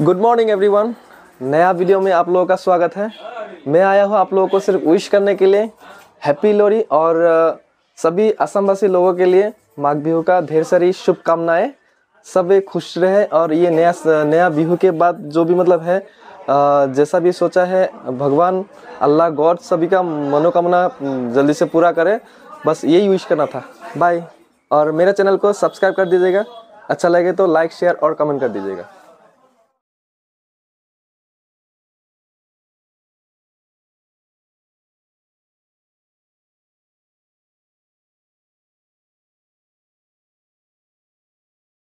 Good morning everyone नया video में आप लोगों का स्वागत है। मैं आया हूँ आप लोगों को सिर्फ़ विश करने के लिए। हैप्पी लोरी और सभी असमवासी लोगों के लिए माघ बिहू का ढेर सारी शुभकामनाएँ। सब खुश रहे और ये नया नया बिहू के बाद जो भी मतलब है जैसा भी सोचा है, भगवान, अल्लाह, गॉड सभी का मनोकामना जल्दी से पूरा करे। बस यही विश करना था। बाय और मेरे चैनल को सब्सक्राइब कर दीजिएगा। अच्छा लगे तो लाइक शेयर और कमेंट कर दीजिएगा।